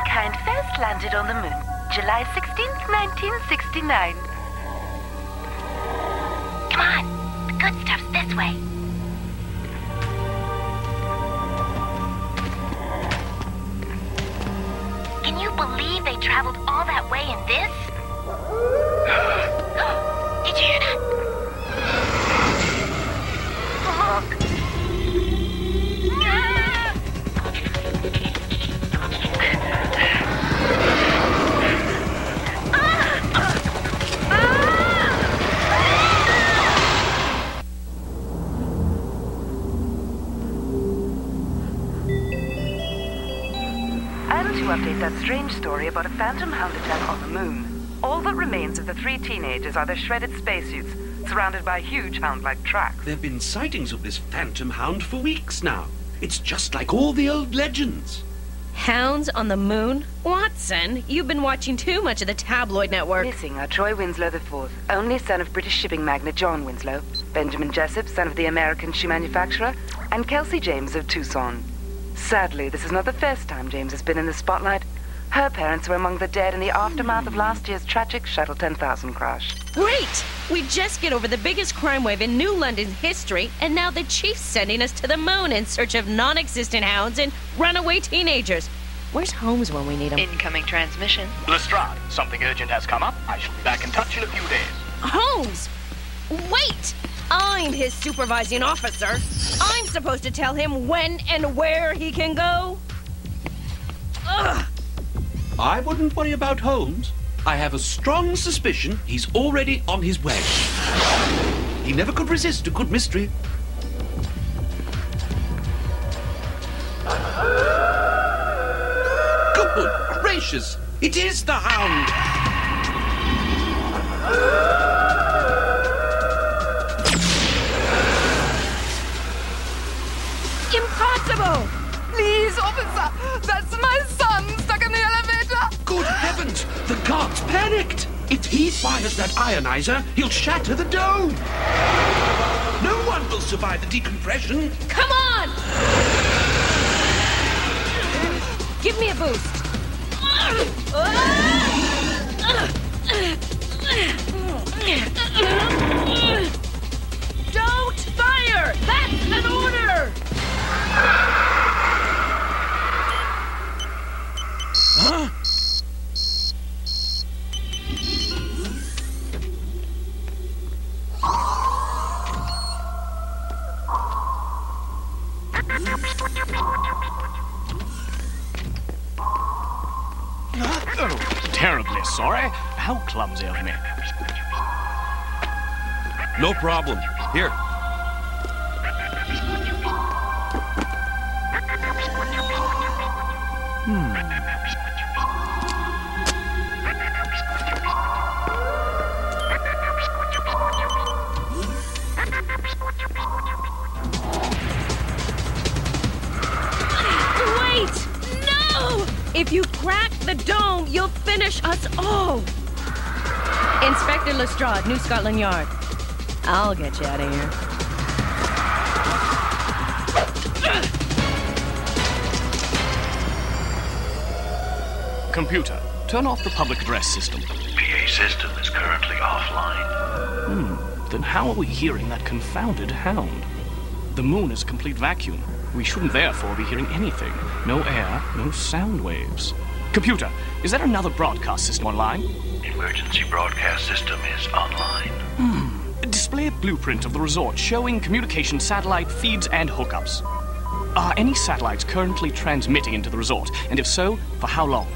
Mankind first landed on the moon, July 16th, 1969. Come on, the good stuff's this way. Can you believe they traveled all that way in this? Did you hear that? That strange story about a phantom hound attack on the moon. All that remains of the three teenagers are their shredded spacesuits, surrounded by huge hound-like tracks. There have been sightings of this phantom hound for weeks now. It's just like all the old legends. Hounds on the moon? Watson, you've been watching too much of the tabloid network. Missing are Troy Winslow IV, only son of British shipping magnate John Winslow, Benjamin Jessup, son of the American shoe manufacturer, and Kelsey James of Tucson. Sadly, this is not the first time James has been in the spotlight. Her parents were among the dead in the aftermath of last year's tragic Shuttle 10,000 crash. Great! We just get over the biggest crime wave in New London's history, and now the chief's sending us to the moon in search of non existent hounds and runaway teenagers. Where's Holmes when we need him? Incoming transmission. Lestrade, something urgent has come up. I shall be back in touch in a few days. Holmes! Wait! I'm his supervising officer. I'm supposed to tell him when and where he can go. Ugh! I wouldn't worry about Holmes. I have a strong suspicion he's already on his way. He never could resist a good mystery. Good gracious! It is the hound! Heavens! The guard's panicked! If he fires that ionizer, he'll shatter the dome! No one will survive the decompression! Come on! Give me a boost. Don't fire! That's an order! Oh, terribly sorry. How clumsy of me. No problem. Here. Wait! No! If you crack the dome, you'll finish us all. Inspector Lestrade, New Scotland Yard. I'll get you out of here. Computer, turn off the public address system. PA system is currently offline. Hmm, Then how are we hearing that confounded hound? The moon is a complete vacuum. We shouldn't therefore be hearing anything. No air, no sound waves. Computer, is there another broadcast system online? Emergency broadcast system is online. Hmm. Display a blueprint of the resort showing communication satellite feeds and hookups. Are any satellites currently transmitting into the resort? And if so, for how long?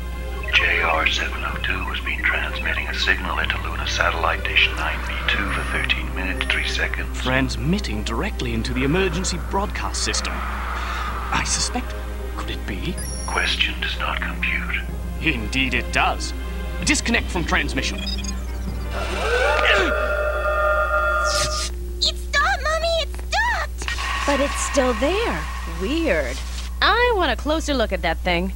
JR 702 has been transmitting a signal into Luna Satellite Dish 9B2 for 13 minutes, 3 seconds. Transmitting directly into the emergency broadcast system. I suspect. Could it be? Question does not compute. Indeed, it does. Disconnect from transmission. It stopped, Mommy! It stopped! But it's still there. Weird. I want a closer look at that thing.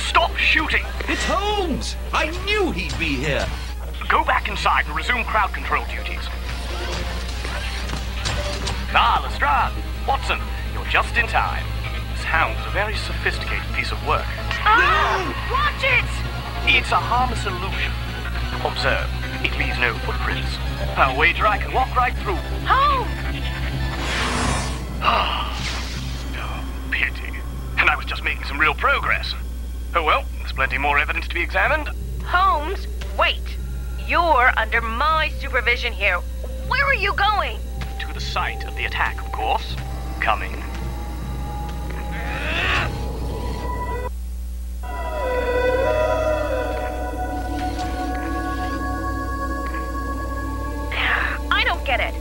Stop shooting! It's Holmes! I knew he'd be here! Go back inside and resume crowd control duties. Ah, Lestrade. Watson, you're just in time. This hound is a very sophisticated piece of work. Ah! Watch it! It's a harmless illusion. Observe, it leaves no footprints. I'll wager I can walk right through. Home! Oh, pity. And I was just making some real progress. Oh well, there's plenty more evidence to be examined. Holmes, wait. You're under my supervision here. Where are you going? To the site of the attack, of course. Coming. I don't get it.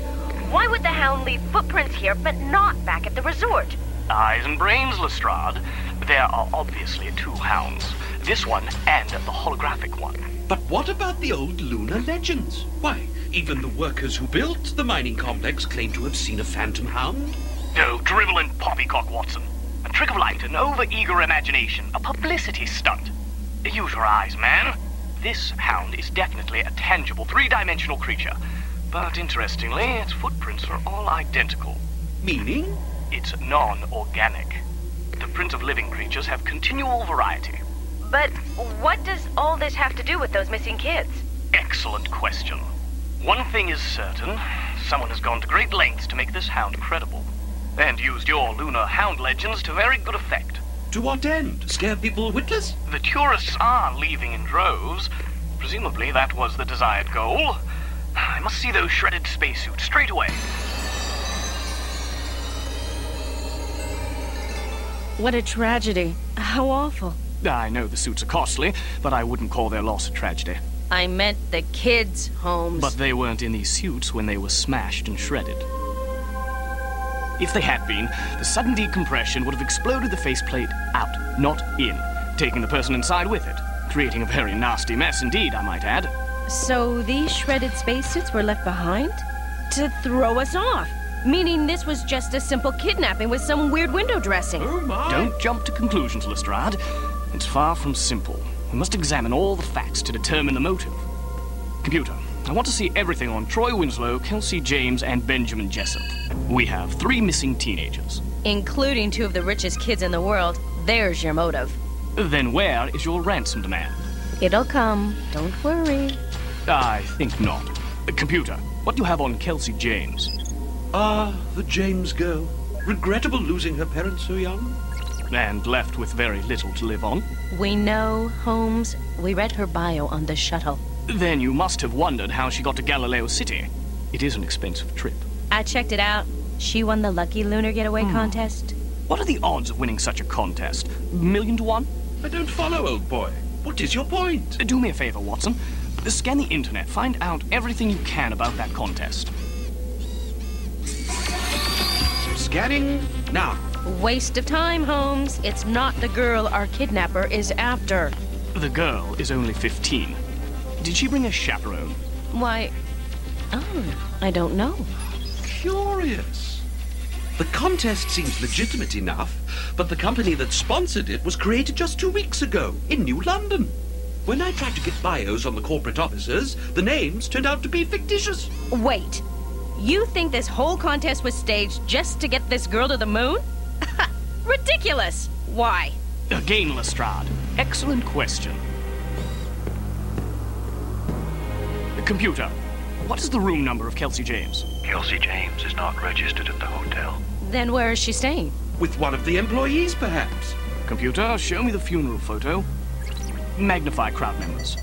Why would the hound leave footprints here but not back at the resort? Eyes and brains, Lestrade. There are obviously two hounds. This one and the holographic one. But what about the old lunar legends? Why, even the workers who built the mining complex claim to have seen a phantom hound. No, drivel and poppycock, Watson. A trick of light, an over-eager imagination, a publicity stunt. Use your eyes, man. This hound is definitely a tangible, three-dimensional creature. But interestingly, its footprints are all identical. Meaning? It's non-organic. The prints of living creatures have continual variety. But what does all this have to do with those missing kids? Excellent question. One thing is certain. Someone has gone to great lengths to make this hound credible. And used your lunar hound legends to very good effect. To what end? Scare people witless? The tourists are leaving in droves. Presumably that was the desired goal. I must see those shredded spacesuits straight away. What a tragedy. How awful. I know the suits are costly, but I wouldn't call their loss a tragedy. I meant the kids, Holmes. But they weren't in these suits when they were smashed and shredded. If they had been, the sudden decompression would have exploded the faceplate out, not in, taking the person inside with it, creating a very nasty mess indeed, I might add. So these shredded spacesuits were left behind? To throw us off. Meaning this was just a simple kidnapping with some weird window dressing. Oh my! Don't jump to conclusions, Lestrade. It's far from simple. We must examine all the facts to determine the motive. Computer, I want to see everything on Troy Winslow, Kelsey James, and Benjamin Jessup. We have three missing teenagers. Including two of the richest kids in the world. There's your motive. Then where is your ransom demand? It'll come. Don't worry. I think not. Uh, Computer, what do you have on Kelsey James? Ah, the James girl. Regrettable losing her parents so young. And left with very little to live on? We know, Holmes. We read her bio on the shuttle. Then you must have wondered how she got to Galileo City. It is an expensive trip. I checked it out. She won the Lucky Lunar Getaway hmm. contest. What are the odds of winning such a contest? Million to one? I don't follow, old boy. What is your point? Do me a favor, Watson. Scan the internet. Find out everything you can about that contest. Scanning now. Waste of time, Holmes. It's not the girl our kidnapper is after. The girl is only 15. Did she bring a chaperone? Why. Oh, I don't know. Curious. The contest seems legitimate enough, but the company that sponsored it was created just two weeks ago in New London. When I tried to get bios on the corporate officers, the names turned out to be fictitious. Wait. You think this whole contest was staged just to get this girl to the moon? Ridiculous! Why? Again, Lestrade. Excellent question. Computer, what is the room number of Kelsey James? Kelsey James is not registered at the hotel. Then where is she staying? With one of the employees, perhaps. Computer, show me the funeral photo. Magnify crowd members.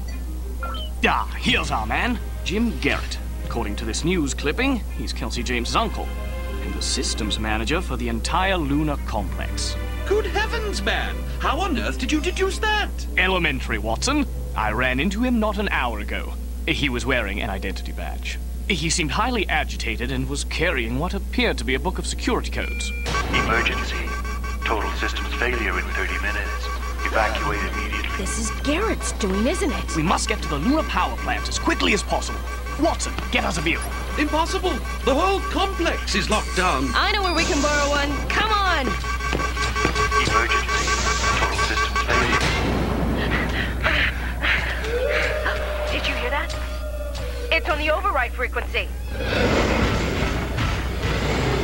Ah, here's our man, Jim Garrett. According to this news clipping, he's Kelsey James's uncle and the systems manager for the entire lunar complex. Good heavens, man! How on earth did you deduce that? Elementary, Watson. I ran into him not an hour ago. He was wearing an identity badge. He seemed highly agitated and was carrying what appeared to be a book of security codes. Emergency. Total systems failure in 30 minutes. Evacuate immediately. This is Garrett's doing, isn't it? We must get to the lunar power plant as quickly as possible. Watson, get us a vehicle. Impossible. The whole complex is locked down. I know where we can on the override frequency.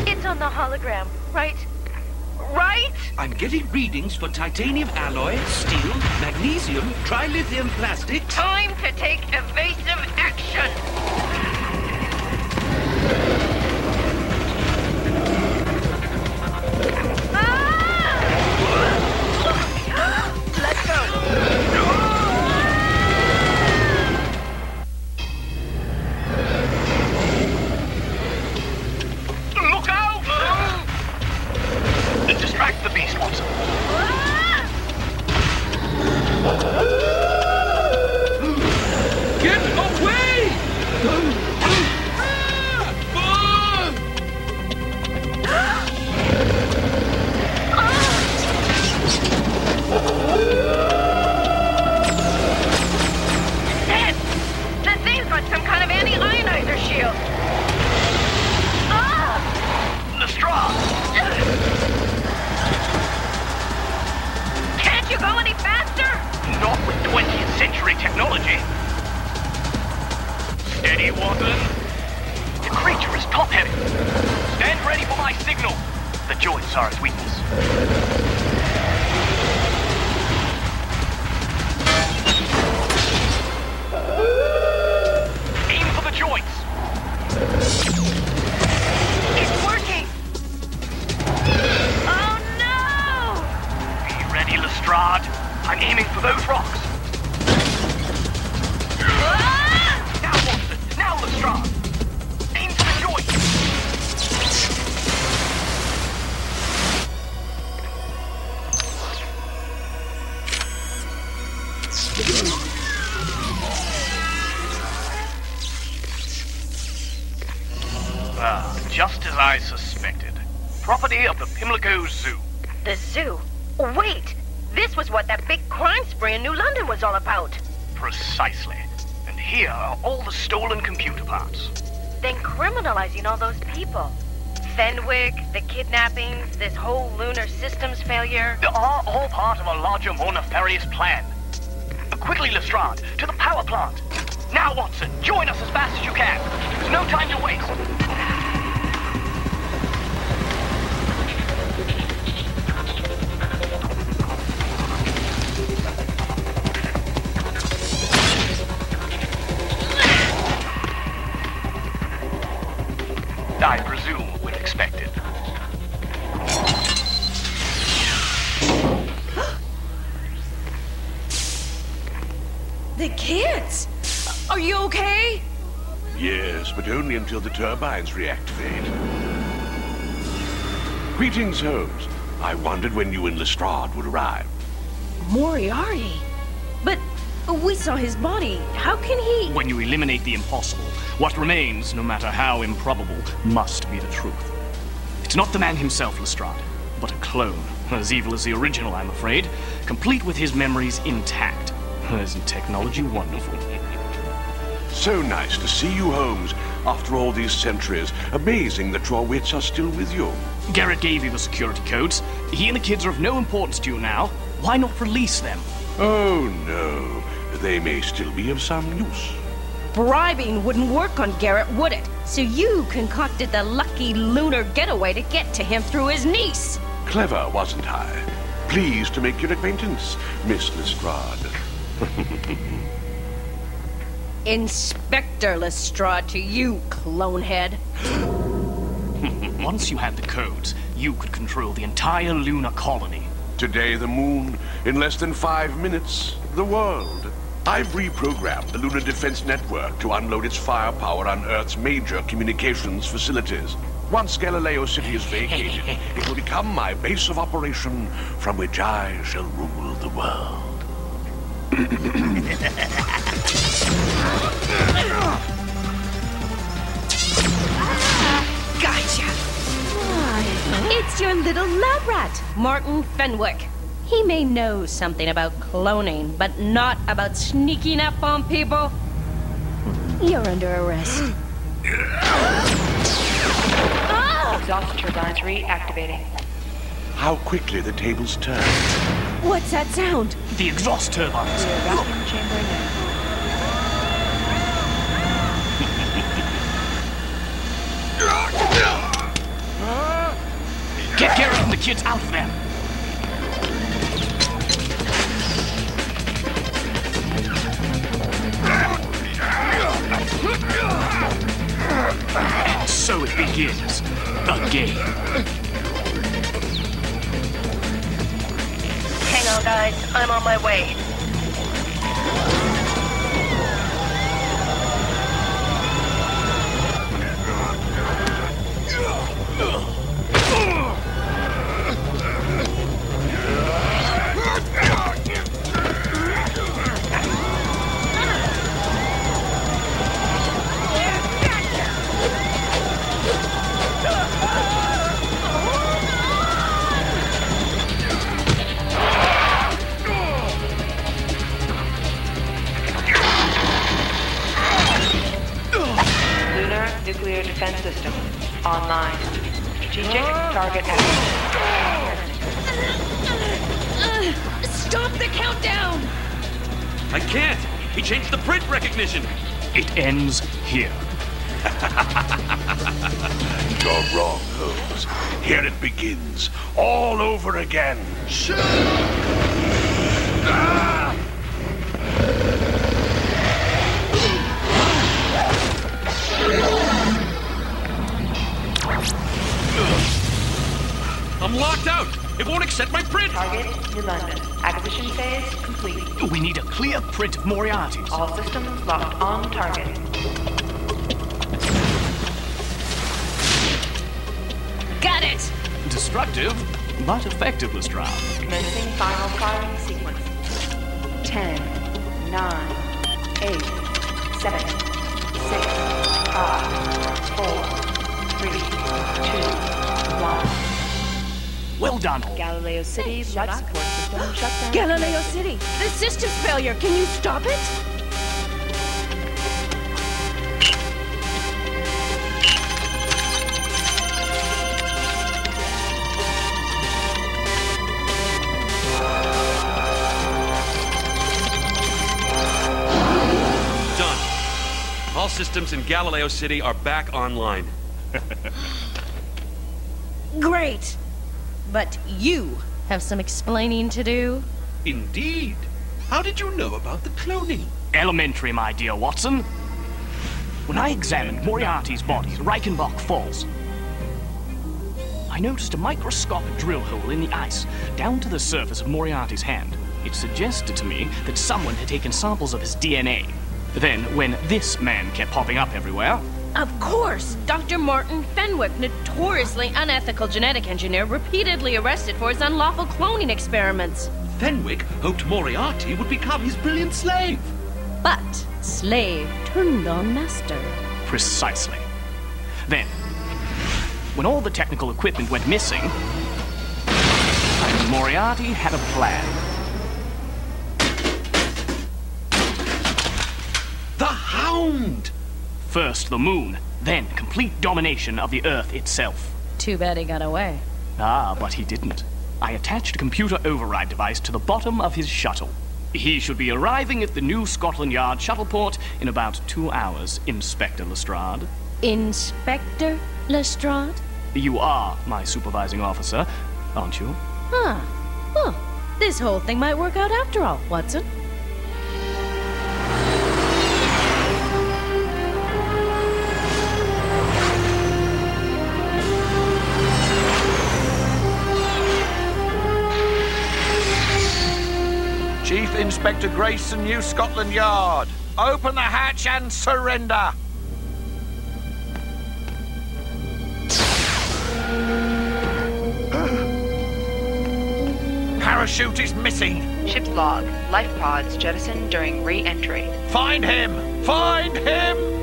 It's on the hologram, right? right? I'm getting readings for titanium alloy, steel, magnesium, trilithium plastic. Time to take evasive aiming for those rocks. Now, Watson. Now, Lestrade. Aim for the joints. Ah, just as I suspected. Property of the Pimlico Zoo. The zoo? Wait! This was what that big crime spree in New London was all about. Precisely. And here are all the stolen computer parts. Then criminalizing all those people. Fenwick, the kidnappings, this whole lunar systems failure. They are all part of a larger, more nefarious plan. Quickly, Lestrade, to the power plant. Now, Watson, join us as fast as you can. There's no time to waste. The kids! Are you okay? Yes, but only until the turbines reactivate. Greetings, Holmes. I wondered when you and Lestrade would arrive. Moriarty? But we saw his body. How can he. When you eliminate the impossible, what remains, no matter how improbable, must be the truth. It's not the man himself, Lestrade, but a clone. As evil as the original, I'm afraid, complete with his memories intact. Isn't technology wonderful? So nice to see you, Holmes. After all these centuries, amazing that your wits are still with you. Garrett gave you the security codes. He and the kids are of no importance to you now. Why not release them? Oh, no. They may still be of some use. Bribing wouldn't work on Garrett, would it? So you concocted the lucky lunar getaway to get to him through his niece. Clever, wasn't I? Pleased to make your acquaintance, Miss Lestrade. Inspector Lestrade to you, clonehead. Once you had the codes, you could control the entire lunar colony. Today, the moon. In less than five minutes, the world. I've reprogrammed the Lunar Defense Network to unload its firepower on Earth's major communications facilities. Once Galileo City is vacated, it will become my base of operation from which I shall rule the world. Gotcha! It's your little lab rat, Martin Fenwick. He may know something about cloning, but not about sneaking up on people. You're under arrest. Exhaust turbines reactivating. How quickly the tables turn. What's that sound? The exhaust turbines. Vacuum chamber now. Get Garrett and the kids out of there. And so it begins. The game. Guys. I'm on my way. Nuclear defense system online. Strategic target active. Stop the countdown! I can't. He changed the print recognition. It ends here. You're wrong, Holmes. Here it begins, all over again. I'm locked out. It won't accept my print. Target New London. Acquisition phase complete. We need a clear print of Moriarty's. All systems locked on target. Got it! Destructive, but effective, Lestrade. Commencing final firing sequence. 10, 9, 8, 7, 6, 5, 4, 3, 2, 1. Well done, Holmes. Galileo City life support system shut down. Galileo City, the system's failure. Can you stop it? Done. All systems in Galileo City are back online. Great. But you have some explaining to do. Indeed. How did you know about the cloning? Elementary, my dear Watson. When I examined Moriarty's body at Reichenbach Falls, I noticed a microscopic drill hole in the ice down to the surface of Moriarty's hand. It suggested to me that someone had taken samples of his DNA. Then, when this man kept popping up everywhere, Of course, Dr. Martin Fenwick, notoriously unethical genetic engineer, repeatedly arrested for his unlawful cloning experiments. Fenwick hoped Moriarty would become his brilliant slave. But slave turned on master. precisely. Then, when all the technical equipment went missing, Moriarty had a plan. The Hound! First the moon, then complete domination of the Earth itself. Too bad he got away. Ah, but he didn't. I attached a computer override device to the bottom of his shuttle. He should be arriving at the new Scotland Yard shuttleport in about two hours, Inspector Lestrade. Inspector Lestrade? You are my supervising officer, aren't you? Huh. Well, this whole thing might work out after all, Watson. Inspector Grayson, New Scotland Yard. Open the hatch and surrender. Parachute is missing. Ship's log. Life pods jettisoned during re-entry. Find him! Find him!